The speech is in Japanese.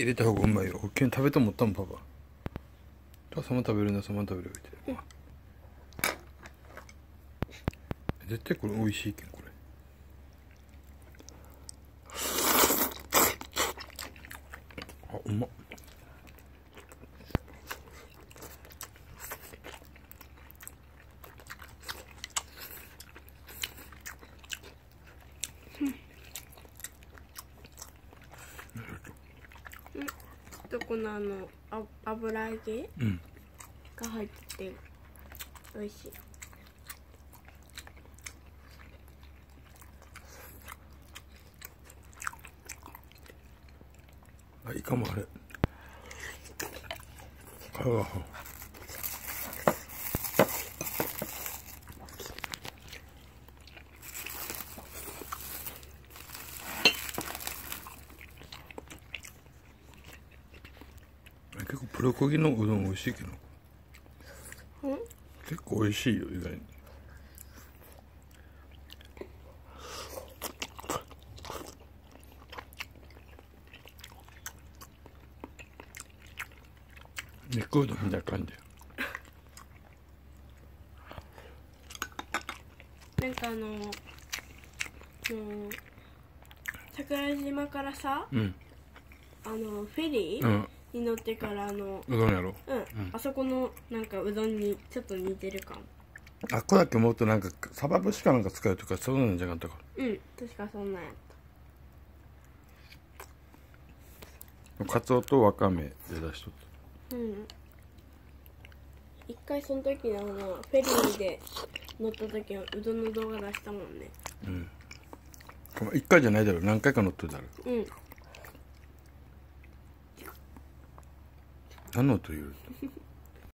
入れた方がうまいよ。けん食べて思ったもんパパ。その食べるなその食べるって、絶対これ美味しいけんこれ。あうまっどこのあのあ油揚げうん。が入ってて美味しい。あいいかもあれ。皮が結構プルコギのうどん美味しいけど。うん結構美味しいよ意外に。肉うどんみたいな感じ。なんかあの桜島からさうん。あのフェリー？うんに乗ってからあのうどんやろ？うん、あそこのなんかうどんにちょっと似てるかもあっこだけもっとなんかサバ節かなんか使うとかそうなんじゃなかったか？うん確かそんなんやっカツオとわかめで出しとった。うん。一回その時のあのフェリーで乗った時のうどんの動画出したもんね。うん。一回じゃないだろ。何回か乗っとるだろ。うん何の音言う